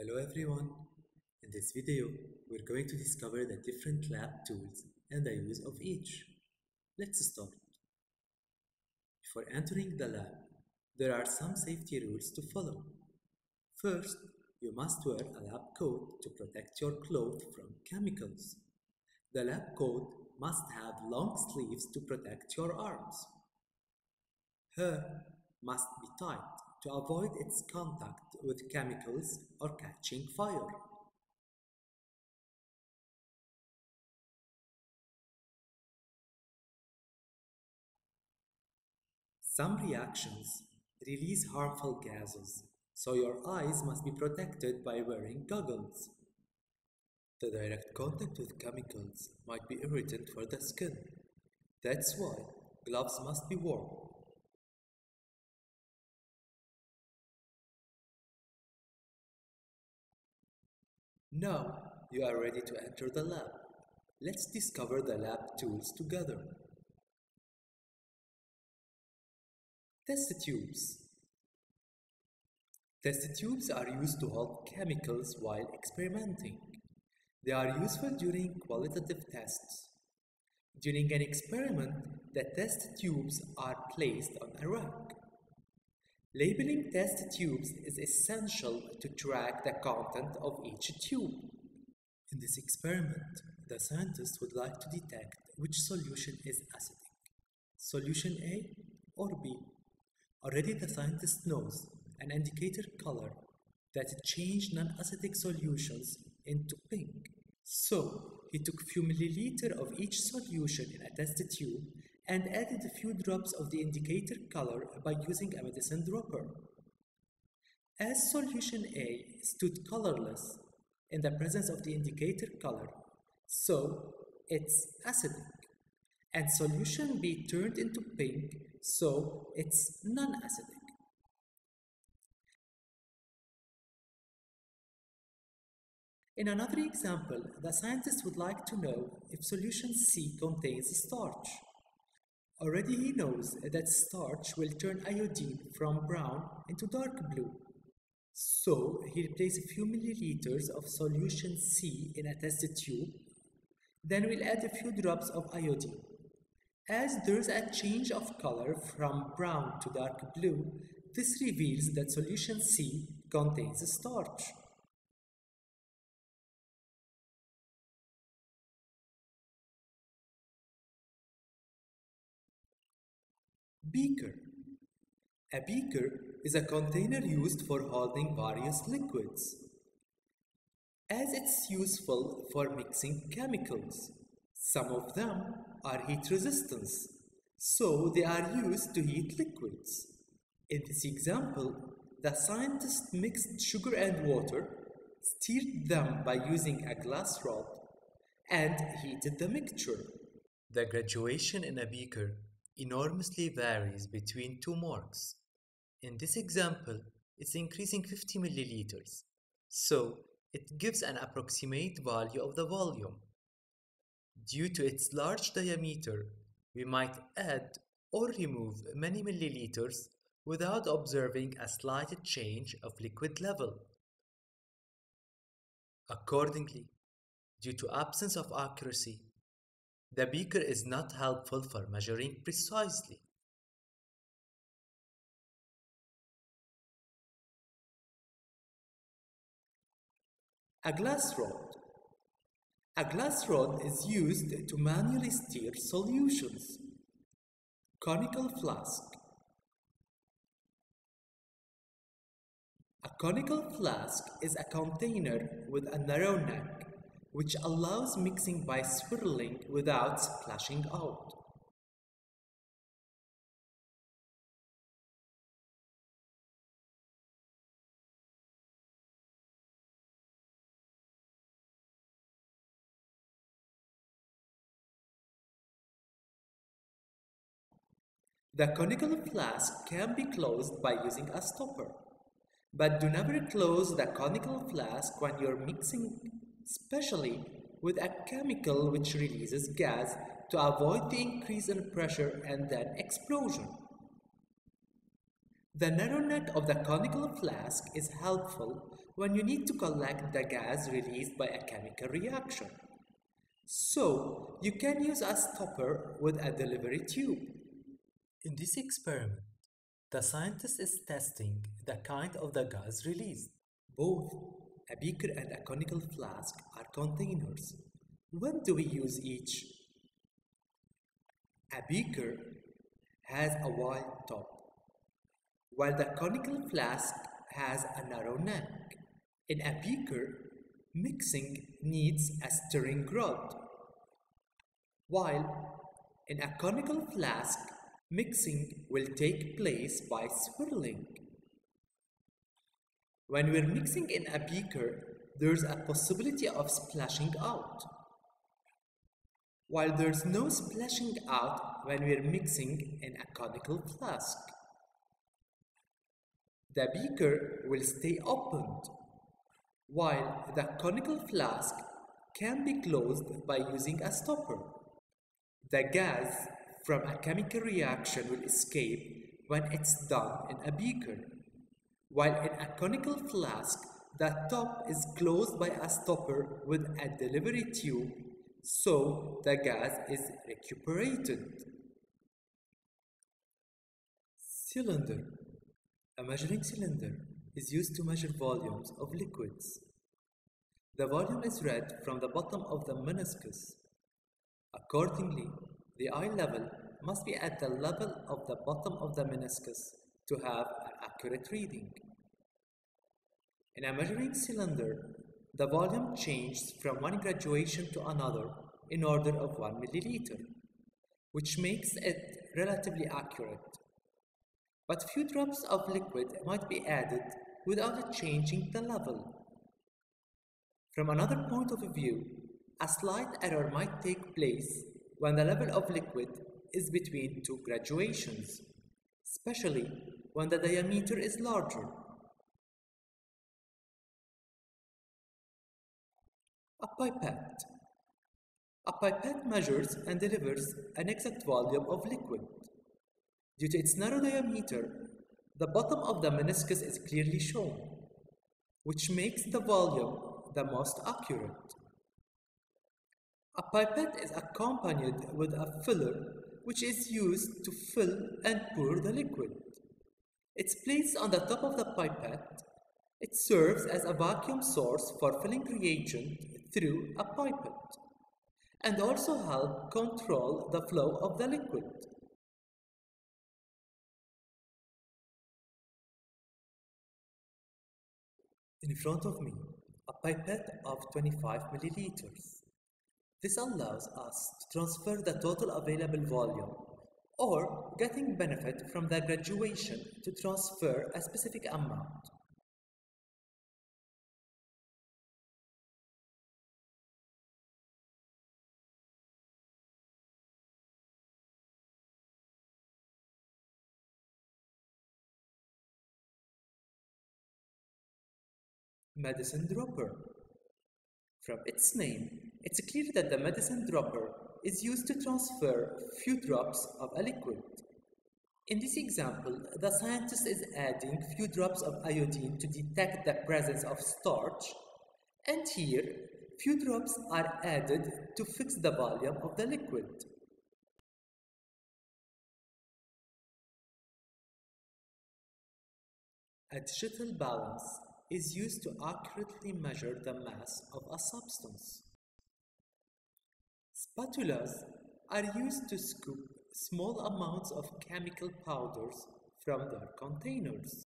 Hello everyone! In this video, we're going to discover the different lab tools and the use of each. Let's start. Before entering the lab, there are some safety rules to follow. First, you must wear a lab coat to protect your clothes from chemicals. The lab coat must have long sleeves to protect your arms. Hair must be tight to avoid its contact with chemicals or catching fire. Some reactions release harmful gases, so your eyes must be protected by wearing goggles. The direct contact with chemicals might be irritant for the skin. That's why gloves must be worn. Now you are ready to enter the lab. Let's discover the lab tools together. Test tubes. Test tubes are used to hold chemicals while experimenting. They are useful during qualitative tests. During an experiment, the test tubes are placed on a rack. Labeling test tubes is essential to track the content of each tube. In this experiment, the scientist would like to detect which solution is acidic, solution A or B. Already the scientist knows an indicator color that change non-acidic solutions into pink. So he took few milliliter of each solution in a test tube and added a few drops of the indicator color by using a medicine dropper. As solution A stood colorless in the presence of the indicator color, so it's acidic. And solution B turned into pink, so it's non-acidic. In another example, the scientist would like to know if solution C contains starch. Already he knows that starch will turn iodine from brown into dark blue. So he replaces a few milliliters of solution C in a test tube. Then we'll add a few drops of iodine. As there's a change of color from brown to dark blue, this reveals that solution C contains starch. Beaker. A beaker is a container used for holding various liquids, as it's useful for mixing chemicals. Some of them are heat resistant, so they are used to heat liquids. In this example, the scientist mixed sugar and water, stirred them by using a glass rod, and heated the mixture. The graduation in a beaker enormously varies between two marks. In this example, it's increasing 50 milliliters, so it gives an approximate value of the volume. Due to its large diameter, we might add or remove many milliliters without observing a slight change of liquid level. Accordingly, due to absence of accuracy, the beaker is not helpful for measuring precisely. A glass rod. A glass rod is used to manually stir solutions. Conical flask. A conical flask is a container with a narrow neck which allows mixing by swirling without splashing out. The conical flask can be closed by using a stopper, but do never close the conical flask when you're mixing especially with a chemical which releases gas to avoid the increase in pressure and then explosion. The narrow neck of the conical flask is helpful when you need to collect the gas released by a chemical reaction. So, you can use a stopper with a delivery tube. In this experiment, the scientist is testing the kind of the gas released. Both a beaker and a conical flask are containers. When do we use each? A beaker has a wide top, while the conical flask has a narrow neck. In a beaker, mixing needs a stirring rod, while in a conical flask, mixing will take place by swirling. When we're mixing in a beaker, there's a possibility of splashing out. While there's no splashing out when we're mixing in a conical flask. The beaker will stay opened, while the conical flask can be closed by using a stopper. The gas from a chemical reaction will escape when it's done in a beaker, while in a conical flask, the top is closed by a stopper with a delivery tube, so the gas is recuperated. Cylinder A measuring cylinder is used to measure volumes of liquids. The volume is read from the bottom of the meniscus. Accordingly, the eye level must be at the level of the bottom of the meniscus to have an accurate reading. In a measuring cylinder, the volume changes from one graduation to another in order of 1 milliliter, which makes it relatively accurate. But few drops of liquid might be added without changing the level. From another point of view, a slight error might take place when the level of liquid is between two graduations, especially when the diameter is larger. A pipette. A pipette measures and delivers an exact volume of liquid. Due to its narrow diameter, the bottom of the meniscus is clearly shown, which makes the volume the most accurate. A pipette is accompanied with a filler which is used to fill and pour the liquid. It's placed on the top of the pipette. It serves as a vacuum source for filling reagent through a pipette and also help control the flow of the liquid. In front of me, a pipette of 25 milliliters. This allows us to transfer the total available volume or getting benefit from the graduation to transfer a specific amount. Medicine dropper. From its name, it's clear that the medicine dropper is used to transfer few drops of a liquid. In this example, the scientist is adding few drops of iodine to detect the presence of starch, and here, few drops are added to fix the volume of the liquid. A digital balance is used to accurately measure the mass of a substance. Spatulas are used to scoop small amounts of chemical powders from their containers.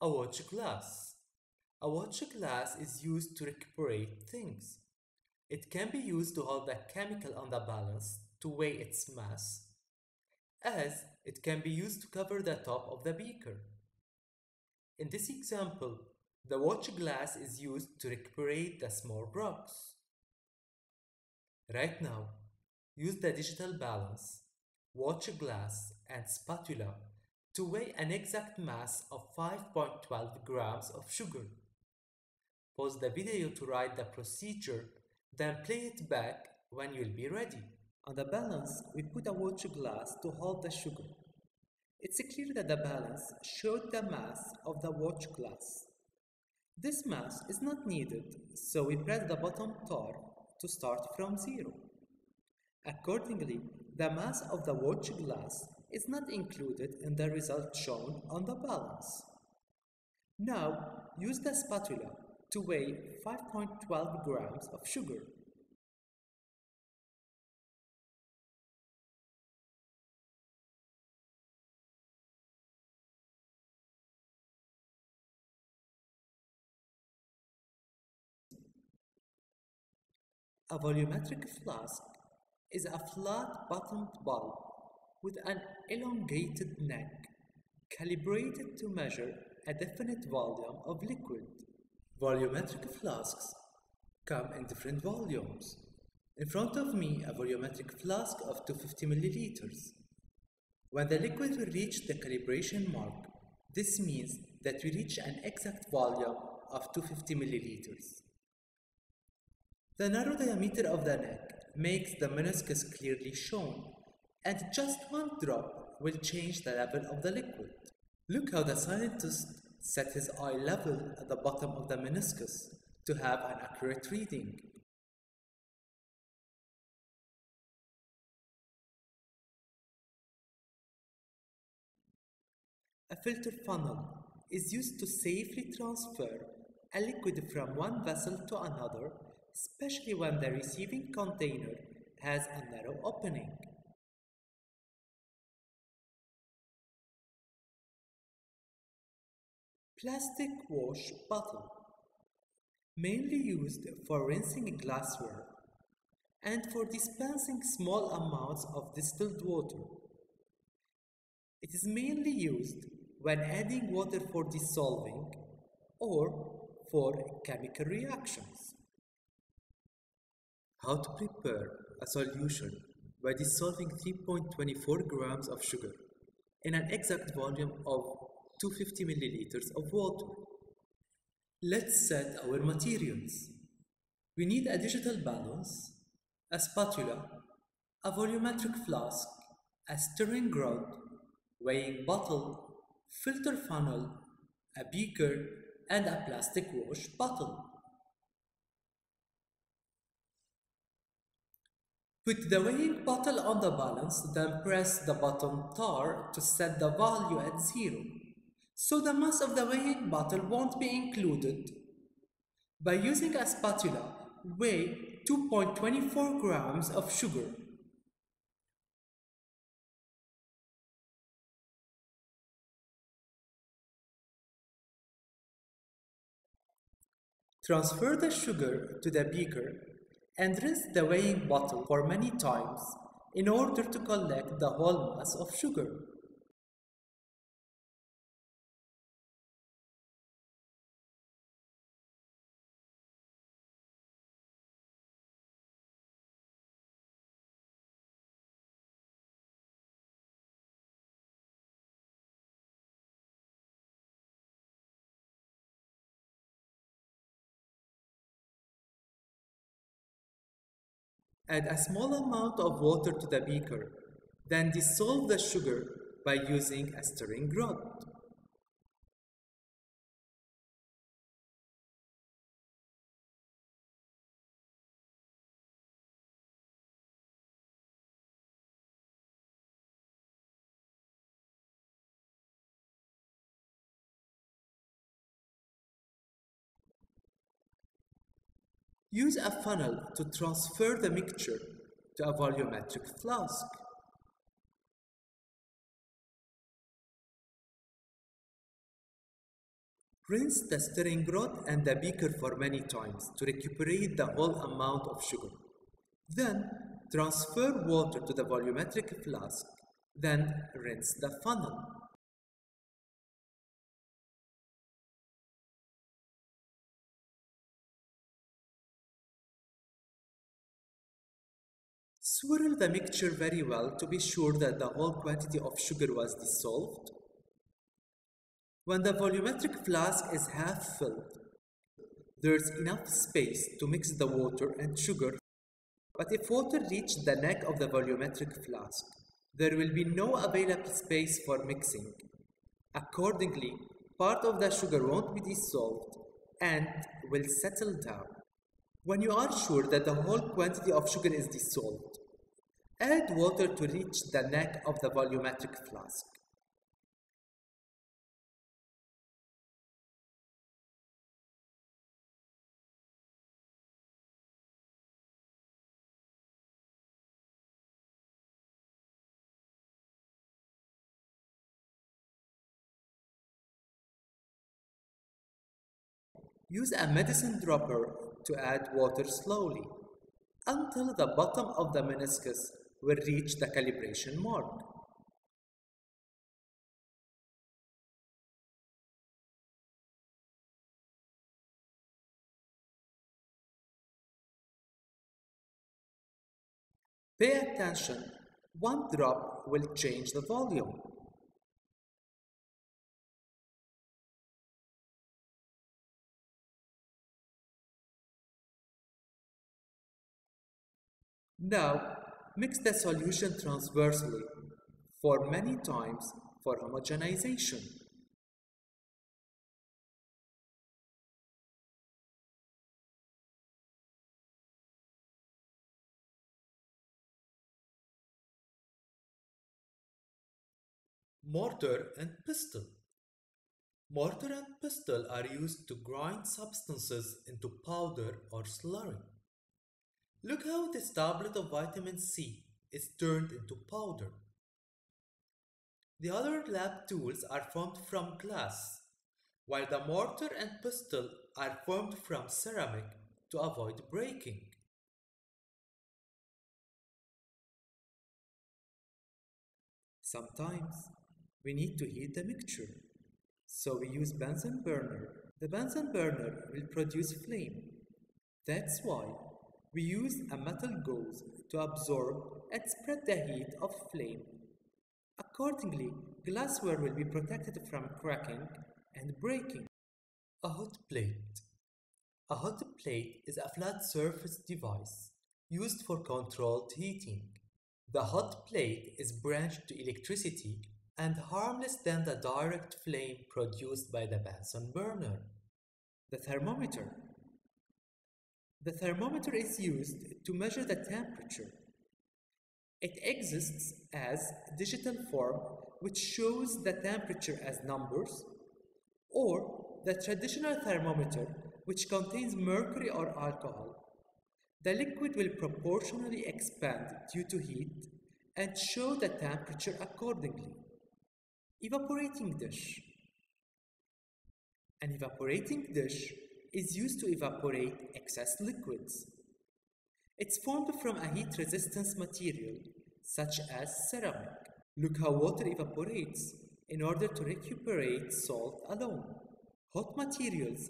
A watch glass. A watch glass is used to recuperate things. It can be used to hold the chemical on the balance to weigh its mass, as it can be used to cover the top of the beaker. In this example, the watch glass is used to recuperate the small rocks. Right now, use the digital balance, watch glass, and spatula to weigh an exact mass of 5.12 grams of sugar. Pause the video to write the procedure, then play it back when you'll be ready. On the balance, we put a watch glass to hold the sugar. It's clear that the balance showed the mass of the watch glass. This mass is not needed, so we press the bottom tar to start from zero. Accordingly, the mass of the watch glass is not included in the result shown on the balance. Now, use the spatula to weigh 5.12 grams of sugar. A volumetric flask is a flat-bottomed bulb with an elongated neck calibrated to measure a definite volume of liquid. Volumetric flasks come in different volumes. In front of me, a volumetric flask of 250 milliliters. When the liquid will reach the calibration mark, this means that we reach an exact volume of 250 milliliters. The narrow diameter of the neck makes the meniscus clearly shown, and just one drop will change the level of the liquid. Look how the scientist set his eye level at the bottom of the meniscus to have an accurate reading. A filter funnel is used to safely transfer a liquid from one vessel to another especially when the receiving container has a narrow opening. Plastic wash bottle mainly used for rinsing glassware and for dispensing small amounts of distilled water. It is mainly used when adding water for dissolving or for chemical reactions. How to prepare a solution by dissolving 3.24 grams of sugar in an exact volume of 250 milliliters of water. Let's set our materials. We need a digital balance, a spatula, a volumetric flask, a stirring rod, weighing bottle, filter funnel, a beaker, and a plastic wash bottle. Put the weighing bottle on the balance, then press the button tar to set the value at zero, so the mass of the weighing bottle won't be included. By using a spatula, weigh 2.24 grams of sugar. Transfer the sugar to the beaker and rinse the weighing bottle for many times in order to collect the whole mass of sugar. Add a small amount of water to the beaker, then dissolve the sugar by using a stirring rod. Use a funnel to transfer the mixture to a volumetric flask. Rinse the stirring rod and the beaker for many times to recuperate the whole amount of sugar. Then transfer water to the volumetric flask, then rinse the funnel. Swirl the mixture very well to be sure that the whole quantity of sugar was dissolved. When the volumetric flask is half filled, there's enough space to mix the water and sugar, but if water reached the neck of the volumetric flask, there will be no available space for mixing. Accordingly, part of the sugar won't be dissolved and will settle down. When you are sure that the whole quantity of sugar is dissolved, add water to reach the neck of the volumetric flask. Use a medicine dropper to add water slowly until the bottom of the meniscus will reach the calibration mark. Pay attention, one drop will change the volume. Now, mix the solution transversely for many times for homogenization. Mortar and pestle. Mortar and pestle are used to grind substances into powder or slurry. Look how this tablet of vitamin C is turned into powder. The other lab tools are formed from glass, while the mortar and pestle are formed from ceramic to avoid breaking. Sometimes we need to heat the mixture, so we use Bunsen burner. The Bunsen burner will produce flame. That's why we use a metal gauze to absorb and spread the heat of flame. Accordingly, glassware will be protected from cracking and breaking. A hot plate. A hot plate is a flat surface device used for controlled heating. The hot plate is branched to electricity and harmless than the direct flame produced by the Bunsen burner. The thermometer the thermometer is used to measure the temperature. It exists as digital form which shows the temperature as numbers or the traditional thermometer which contains mercury or alcohol. The liquid will proportionally expand due to heat and show the temperature accordingly. Evaporating dish. An evaporating dish is used to evaporate excess liquids. It's formed from a heat resistance material such as ceramic. Look how water evaporates in order to recuperate salt alone. Hot materials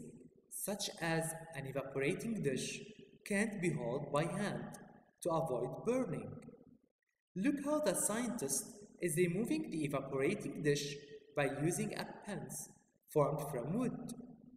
such as an evaporating dish can't be held by hand to avoid burning. Look how the scientist is removing the evaporating dish by using a pens formed from wood.